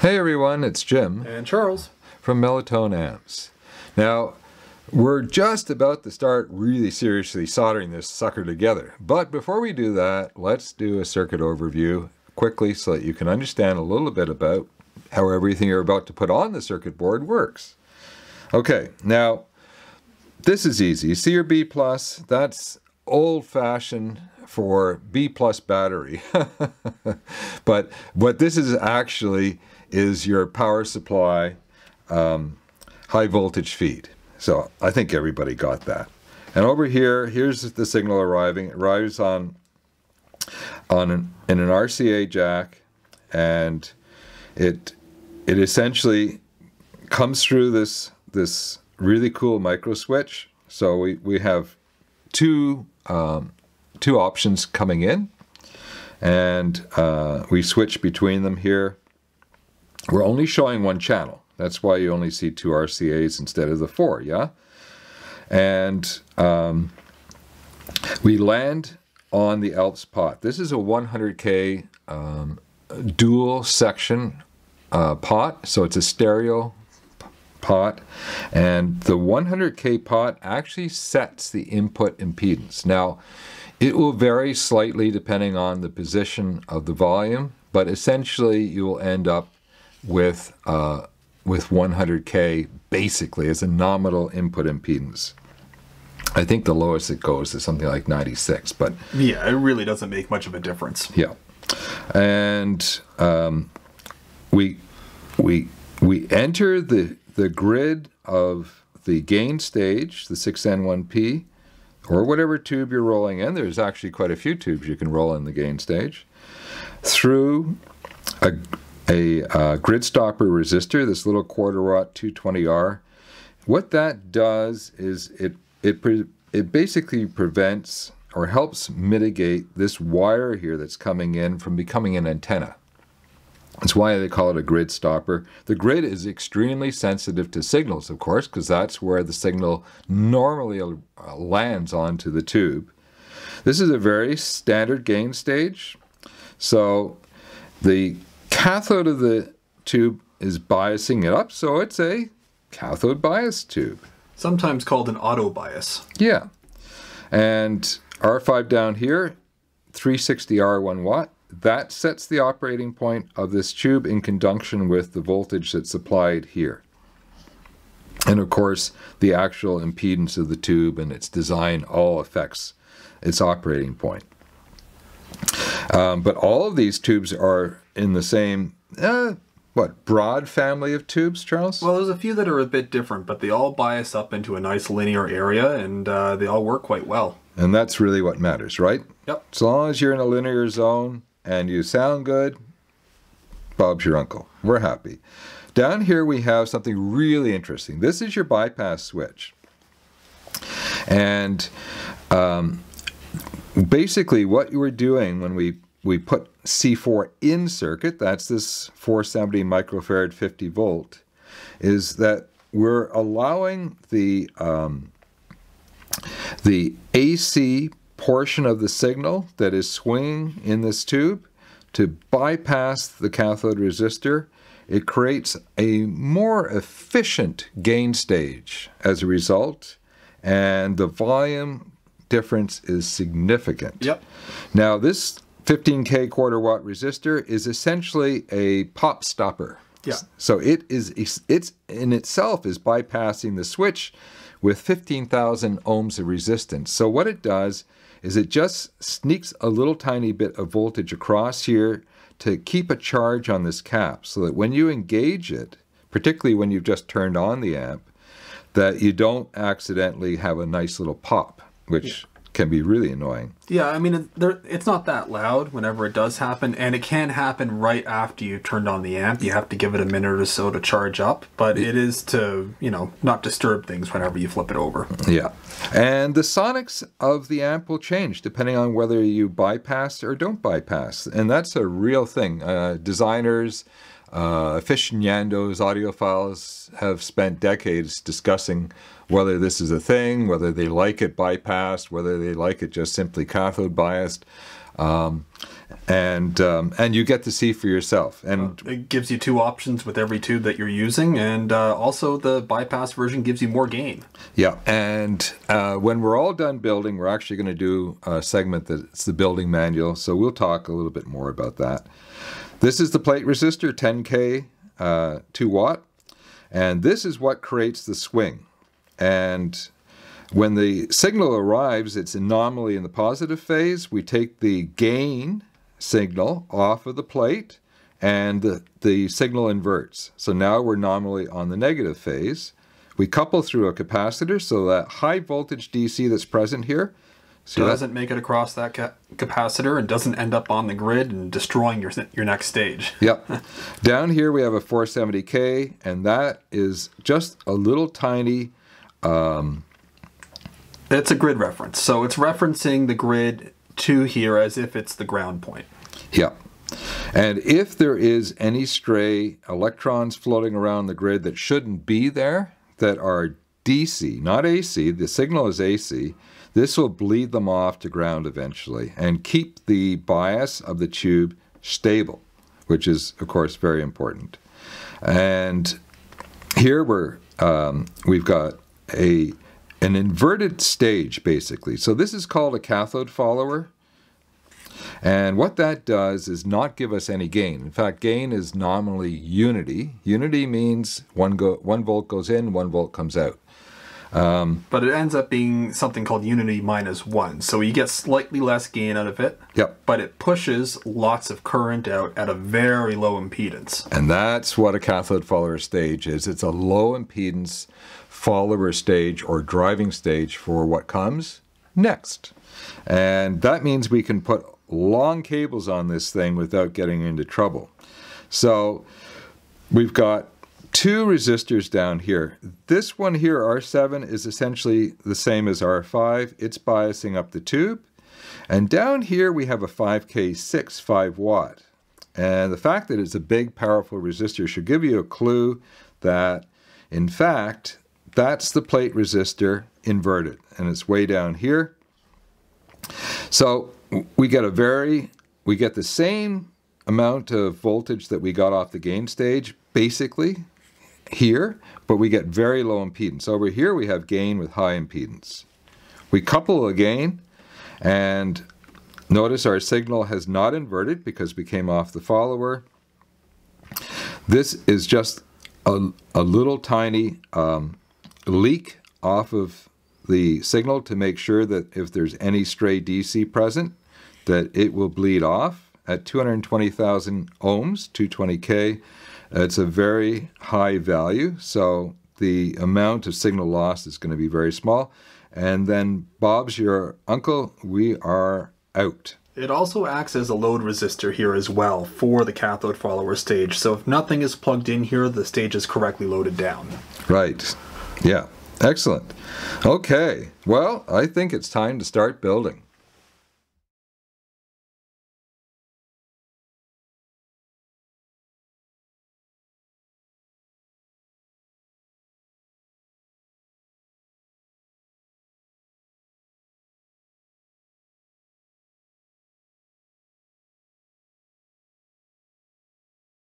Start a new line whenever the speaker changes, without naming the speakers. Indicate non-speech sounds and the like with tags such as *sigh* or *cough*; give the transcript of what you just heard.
Hey everyone, it's Jim
And Charles.
from Mellow Tone Amps. Now, we're just about to start really seriously soldering this sucker together. But before we do that, let's do a circuit overview quickly so that you can understand a little bit about how everything you're about to put on the circuit board works. Okay, now this is easy. See your B plus, that's old fashioned for B plus battery. *laughs* but what this is actually is your power supply um, high voltage feed. So I think everybody got that. And over here, here's the signal arriving. It arrives on on an, in an RCA jack, and it it essentially comes through this this really cool micro switch. So we, we have two um, two options coming in, and uh, we switch between them here. We're only showing one channel. That's why you only see two RCAs instead of the four, yeah? And um, we land on the Alps pot. This is a 100K um, dual section uh, pot, so it's a stereo pot. And the 100K pot actually sets the input impedance. Now, it will vary slightly depending on the position of the volume, but essentially you will end up with uh, with 100k basically as a nominal input impedance. I think the lowest it goes is something like 96, but
Yeah, it really doesn't make much of a difference.
yeah, and um, we we we enter the the grid of the gain stage, the 6N1P, or whatever tube you're rolling in. There's actually quite a few tubes you can roll in the gain stage through a a uh, grid stopper resistor, this little quarter watt 220R. What that does is it it it basically prevents or helps mitigate this wire here that's coming in from becoming an antenna. That's why they call it a grid stopper. The grid is extremely sensitive to signals, of course, because that's where the signal normally uh, lands onto the tube. This is a very standard gain stage. So the cathode of the tube is biasing it up, so it's a cathode bias tube.
Sometimes called an auto bias.
Yeah. And R5 down here, 360R 1 watt, that sets the operating point of this tube in conjunction with the voltage that's applied here. And of course, the actual impedance of the tube and its design all affects its operating point. Um, but all of these tubes are in the same, uh, what, broad family of tubes, Charles?
Well, there's a few that are a bit different, but they all bias up into a nice linear area and uh, they all work quite well.
And that's really what matters, right?
Yep.
As long as you're in a linear zone and you sound good, Bob's your uncle. We're happy. Down here we have something really interesting. This is your bypass switch. And um, basically what you were doing when we, we put C4 in circuit, that's this 470 microfarad 50 volt, is that we're allowing the um, the AC portion of the signal that is swinging in this tube to bypass the cathode resistor. It creates a more efficient gain stage as a result, and the volume difference is significant.
Yep.
Now, this 15K quarter watt resistor is essentially a pop stopper.
Yeah.
So it is it's in itself is bypassing the switch with 15,000 ohms of resistance. So what it does is it just sneaks a little tiny bit of voltage across here to keep a charge on this cap so that when you engage it, particularly when you've just turned on the amp, that you don't accidentally have a nice little pop, which can be really annoying.
Yeah, I mean, it's not that loud whenever it does happen, and it can happen right after you've turned on the amp. You have to give it a minute or so to charge up, but it is to, you know, not disturb things whenever you flip it over.
Yeah. And the sonics of the amp will change depending on whether you bypass or don't bypass. And that's a real thing. Uh, designers, uh, aficionados, audiophiles have spent decades discussing whether this is a thing, whether they like it bypassed, whether they like it just simply cathode biased. Um, and um, and you get to see for yourself. And
It gives you two options with every tube that you're using, and uh, also the bypass version gives you more gain.
yeah, and uh, when we're all done building, we're actually going to do a segment that's the building manual. So we'll talk a little bit more about that. This is the plate resistor, 10k, uh, 2 watt, and this is what creates the swing. And when the signal arrives, it's anomaly in the positive phase. We take the gain signal off of the plate and the, the signal inverts. So now we're nominally on the negative phase. We couple through a capacitor so that high voltage DC that's present here. See that?
doesn't make it across that ca- capacitor and doesn't end up on the grid and destroying your your next stage. *laughs*
Yep. Down here we have a 470K, and that is just a little tiny.
Um, it's a grid reference, so it's referencing the grid to here as if it's the ground point.
Yep. And if there is any stray electrons floating around the grid that shouldn't be there, that are DC, not AC, the signal is AC, this will bleed them off to ground eventually and keep the bias of the tube stable, which is, of course, very important. And here we're um, we've got a an inverted stage basically. So this is called a cathode follower. And what that does is not give us any gain. In fact, gain is nominally unity. Unity means one go one volt goes in, one volt comes out.
Um, but it ends up being something called unity minus one, so you get slightly less gain out of it.
Yep.
But it pushes lots of current out at a very low impedance.
And that's what a cathode follower stage is. It's a low impedance follower stage or driving stage for what comes next. And that means we can put long cables on this thing without getting into trouble. So we've got two resistors down here. This one here, R7, is essentially the same as R5. It's biasing up the tube. And down here we have a 5K6 5 watt. And the fact that it's a big, powerful resistor should give you a clue that, in fact, that's the plate resistor inverted. And it's way down here. So we get a very, we get the same amount of voltage that we got off the gain stage, basically, here, but we get very low impedance. Over here we have gain with high impedance. We couple a gain, and notice our signal has not inverted because we came off the follower. This is just a, a little tiny um, leak off of the signal to make sure that if there's any stray DC present, that it will bleed off at 220,000 ohms, 220K. Uh, it's a very high value, so the amount of signal loss is going to be very small. And then Bob's your uncle, we are out.
It also acts as a load resistor here as well for the cathode follower stage. So if nothing is plugged in here, the stage is correctly loaded down.
Right. Yeah. Excellent. Okay. Well, I think it's time to start building.